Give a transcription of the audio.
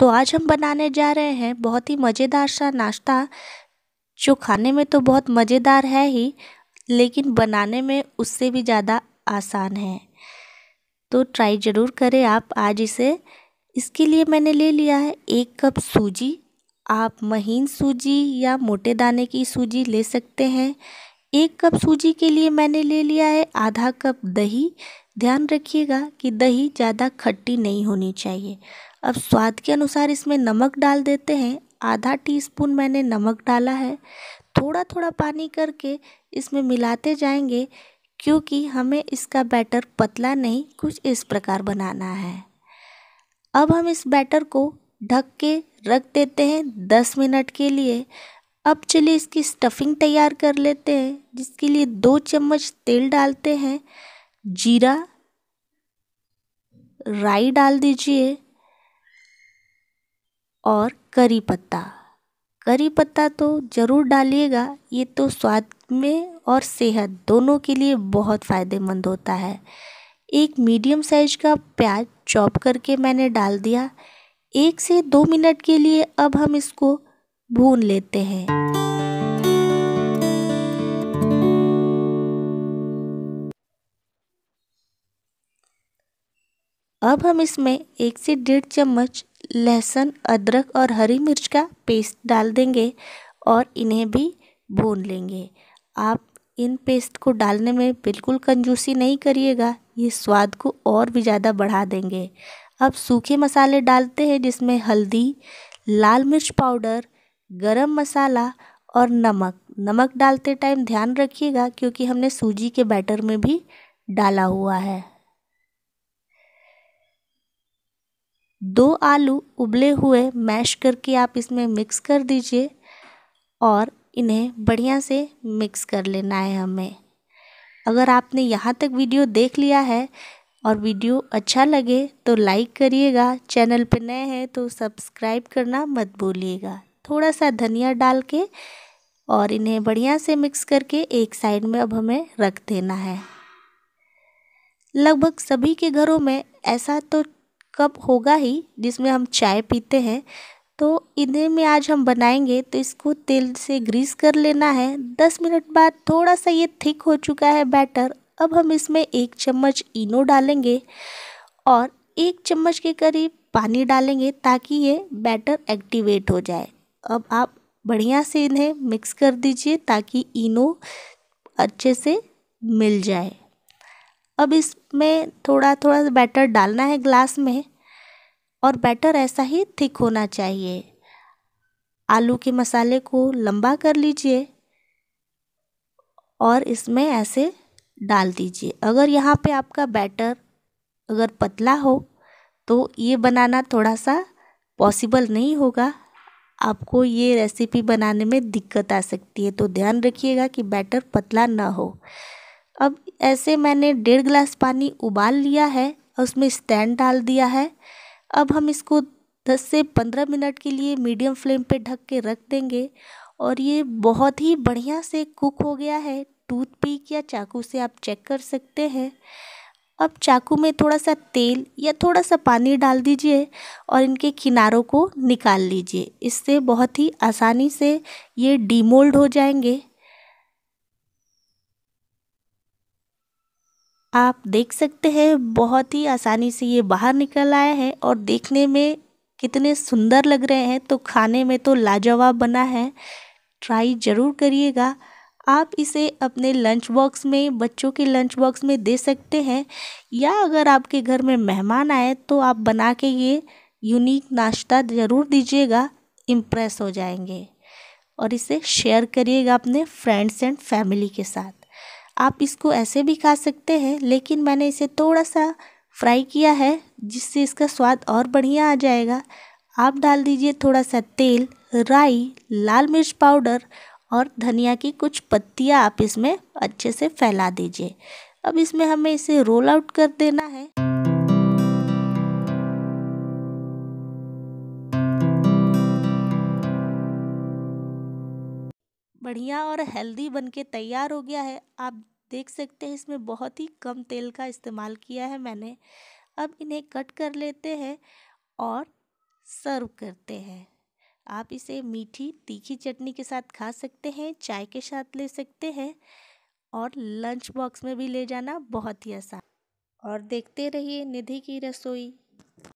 तो आज हम बनाने जा रहे हैं बहुत ही मज़ेदार सा नाश्ता, जो खाने में तो बहुत मज़ेदार है ही, लेकिन बनाने में उससे भी ज़्यादा आसान है। तो ट्राई ज़रूर करें आप आज इसे। इसके लिए मैंने ले लिया है एक कप सूजी। आप महीन सूजी या मोटे दाने की सूजी ले सकते हैं। एक कप सूजी के लिए मैंने ले लिया है आधा कप दही। ध्यान रखिएगा कि दही ज़्यादा खट्टी नहीं होनी चाहिए। अब स्वाद के अनुसार इसमें नमक डाल देते हैं। आधा टीस्पून मैंने नमक डाला है। थोड़ा थोड़ा पानी करके इसमें मिलाते जाएँगे, क्योंकि हमें इसका बैटर पतला नहीं, कुछ इस प्रकार बनाना है। अब हम इस बैटर को ढक के रख देते हैं दस मिनट के लिए। अब चलिए इसकी स्टफिंग तैयार कर लेते हैं, जिसके लिए दो चम्मच तेल डालते हैं। जीरा राई डाल दीजिए और करी पत्ता। करी पत्ता तो ज़रूर डालिएगा, ये तो स्वाद में और सेहत दोनों के लिए बहुत फ़ायदेमंद होता है। एक मीडियम साइज़ का प्याज चॉप करके मैंने डाल दिया। एक से दो मिनट के लिए अब हम इसको भून लेते हैं। अब हम इसमें एक से डेढ़ चम्मच लहसुन, अदरक और हरी मिर्च का पेस्ट डाल देंगे और इन्हें भी भून लेंगे। आप इन पेस्ट को डालने में बिल्कुल कंजूसी नहीं करिएगा, ये स्वाद को और भी ज़्यादा बढ़ा देंगे। अब सूखे मसाले डालते हैं, जिसमें हल्दी, लाल मिर्च पाउडर, गरम मसाला और नमक। नमक डालते टाइम ध्यान रखिएगा, क्योंकि हमने सूजी के बैटर में भी डाला हुआ है। दो आलू उबले हुए मैश करके आप इसमें मिक्स कर दीजिए और इन्हें बढ़िया से मिक्स कर लेना है हमें। अगर आपने यहाँ तक वीडियो देख लिया है और वीडियो अच्छा लगे तो लाइक करिएगा चैनल पर नए हैं तो सब्सक्राइब करना मत भूलिएगा। थोड़ा सा धनिया डाल के और इन्हें बढ़िया से मिक्स करके एक साइड में अब हमें रख देना है। लगभग सभी के घरों में ऐसा तो कप होगा ही, जिसमें हम चाय पीते हैं। तो इन्हें में आज हम बनाएँगे तो इसको तेल से ग्रीस कर लेना है। दस मिनट बाद थोड़ा सा ये थिक हो चुका है बैटर। अब हम इसमें एक चम्मच इनो डालेंगे और एक चम्मच के करीब पानी डालेंगे, ताकि ये बैटर एक्टिवेट हो जाए। अब आप बढ़िया से इन्हें मिक्स कर दीजिए, ताकि इनो अच्छे से मिल जाए। अब इसमें थोड़ा थोड़ा बैटर डालना है ग्लास में और बैटर ऐसा ही थिक होना चाहिए। आलू के मसाले को लंबा कर लीजिए और इसमें ऐसे डाल दीजिए। अगर यहाँ पे आपका बैटर अगर पतला हो तो ये बनाना थोड़ा सा पॉसिबल नहीं होगा। आपको ये रेसिपी बनाने में दिक्कत आ सकती है तो ध्यान रखिएगा कि बैटर पतला ना हो। अब ऐसे मैंने डेढ़ गिलास पानी उबाल लिया है और उसमें स्टैंड डाल दिया है। अब हम इसको 10 से 15 मिनट के लिए मीडियम फ्लेम पे ढक के रख देंगे और ये बहुत ही बढ़िया से कुक हो गया है। टूथपिक या चाकू से आप चेक कर सकते हैं। अब चाकू में थोड़ा सा तेल या थोड़ा सा पानी डाल दीजिए और इनके किनारों को निकाल लीजिए। इससे बहुत ही आसानी से ये डीमोल्ड हो जाएँगे। आप देख सकते हैं, बहुत ही आसानी से ये बाहर निकल आए हैं और देखने में कितने सुंदर लग रहे हैं। तो खाने में तो लाजवाब बना है। ट्राई ज़रूर करिएगा। आप इसे अपने लंच बॉक्स में, बच्चों के लंच बॉक्स में दे सकते हैं। या अगर आपके घर में मेहमान आए तो आप बना के ये यूनिक नाश्ता ज़रूर दीजिएगा। इम्प्रेस हो जाएँगे। और इसे शेयर करिएगा अपने फ्रेंड्स एंड फैमिली के साथ। आप इसको ऐसे भी खा सकते हैं, लेकिन मैंने इसे थोड़ा सा फ्राई किया है, जिससे इसका स्वाद और बढ़िया आ जाएगा। आप डाल दीजिए थोड़ा सा तेल, राई, लाल मिर्च पाउडर और धनिया की कुछ पत्तियाँ आप इसमें अच्छे से फैला दीजिए। अब इसमें हमें इसे रोल आउट कर देना है। बढ़िया और हेल्दी बन के तैयार हो गया है। आप देख सकते हैं इसमें बहुत ही कम तेल का इस्तेमाल किया है मैंने। अब इन्हें कट कर लेते हैं और सर्व करते हैं। आप इसे मीठी तीखी चटनी के साथ खा सकते हैं, चाय के साथ ले सकते हैं और लंच बॉक्स में भी ले जाना बहुत ही आसान। और देखते रहिए निधि की रसोई।